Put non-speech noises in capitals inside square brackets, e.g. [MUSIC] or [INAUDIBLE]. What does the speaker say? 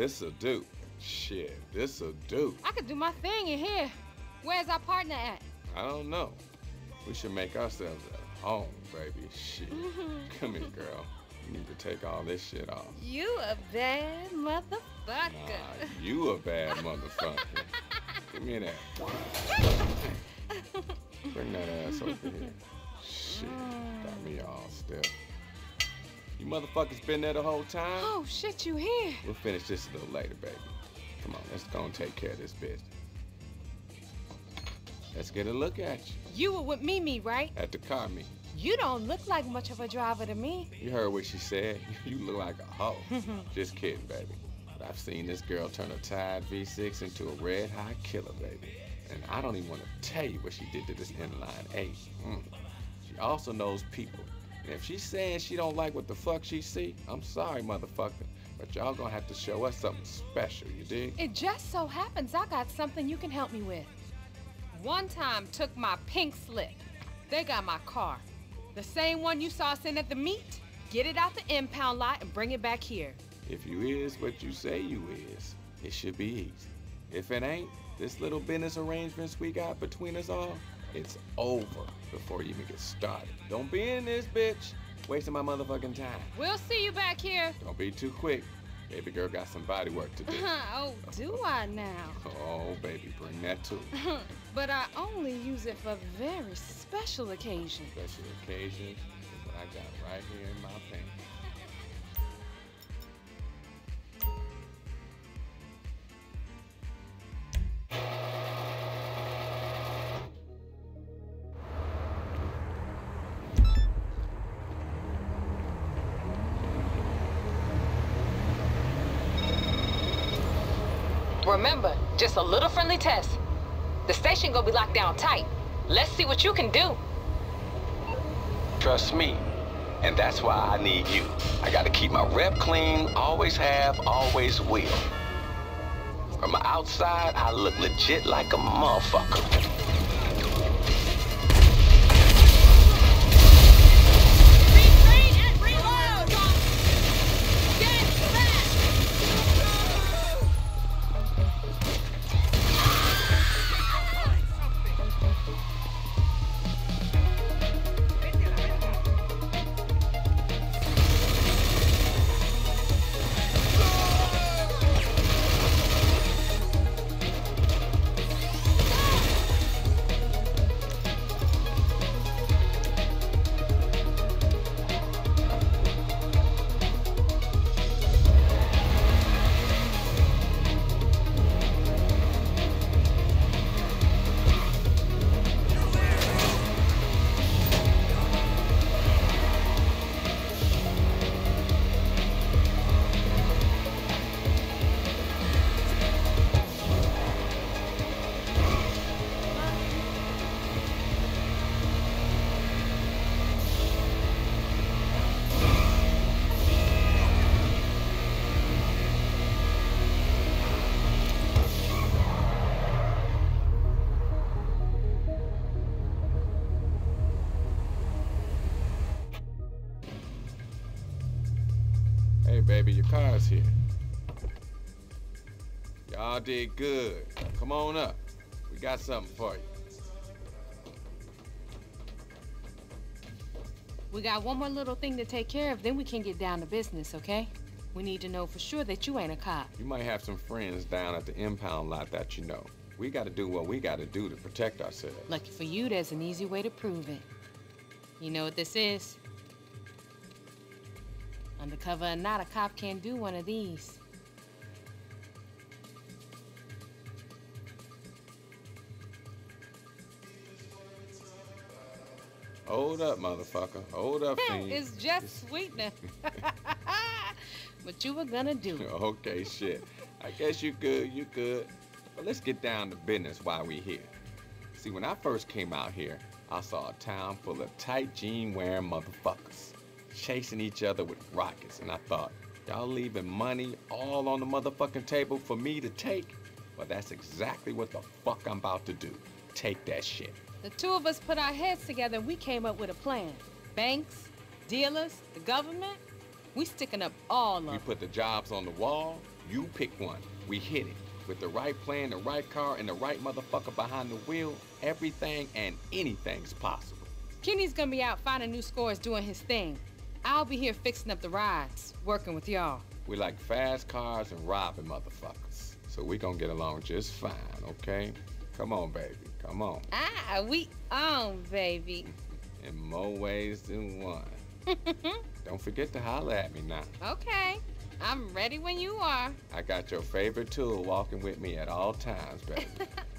This'll do. Shit, this'll do. I could do my thing in here. Where's our partner at? I don't know. We should make ourselves at home, baby. Shit. [LAUGHS] Come here, girl. You need to take all this shit off. You a bad motherfucker. Nah, you a bad [LAUGHS] motherfucker. Give me that. Bring that ass over here. Shit, mm. got me all stiff. You motherfuckers been there the whole time? Oh shit, you here? We'll finish this a little later, baby. Come on, let's go and take care of this business. Let's get a look at you. You were with Mimi, right? At the car meet. You don't look like much of a driver to me. You heard what she said. [LAUGHS] You look like a hoe. [LAUGHS] Just kidding, baby. But I've seen this girl turn a Tide V6 into a red hot killer, baby. And I don't even want to tell you what she did to this inline eight. Mm. She also knows people. If she's saying she don't like what the fuck she see, I'm sorry, motherfucker. But y'all gonna have to show us something special, you dig? It just so happens I got something you can help me with. One time took my pink slip. They got my car. The same one you saw sitting at the meet. Get it out the impound lot and bring it back here. If you is what you say you is, it should be easy. If it ain't, this little business arrangements we got between us all, it's over before you even get started. Don't be in this bitch, wasting my motherfucking time. We'll see you back here. Don't be too quick. Baby girl got some body work to do. [LAUGHS] oh, do I now? Oh, baby, bring that too. [LAUGHS] but I only use it for very special occasions. Special occasions is what I got right here in my pants. Remember, just a little friendly test. The station gonna be locked down tight. Let's see what you can do. Trust me. And that's why I need you. I gotta keep my rep clean, always have, always will. From the outside, I look legit like a motherfucker. Baby, your car's here. Y'all did good. Come on up. We got something for you. We got one more little thing to take care of, then we can get down to business, okay? We need to know for sure that you ain't a cop. You might have some friends down at the impound lot that you know. We gotta do what we gotta do to protect ourselves. Lucky for you, there's an easy way to prove it. You know what this is? Undercover or not, a cop can't do one of these. Hold up, motherfucker. Hold up, fiend. it's just sweetening. [LAUGHS] what you were gonna do. [LAUGHS] okay, shit. I guess you could, you could. But let's get down to business while we here. See, when I first came out here, I saw a town full of tight jean wearing motherfuckers chasing each other with rockets, and I thought, y'all leaving money all on the motherfucking table for me to take? Well, that's exactly what the fuck I'm about to do. Take that shit. The two of us put our heads together and we came up with a plan. Banks, dealers, the government, we sticking up all of them. We put the jobs on the wall, You pick one. We hit it. With the right plan, the right car, and the right motherfucker behind the wheel, everything and anything's possible. Kenny's gonna be out finding new scores doing his thing. I'll be here fixing up the rides, working with y'all. We like fast cars and robbing motherfuckers. So we gonna get along just fine, okay? Come on, baby. Come on. Ah, we on, baby. [LAUGHS] In more ways than one. [LAUGHS] Don't forget to holler at me now. Okay, I'm ready when you are. I got your favorite tool walking with me at all times, baby. [LAUGHS]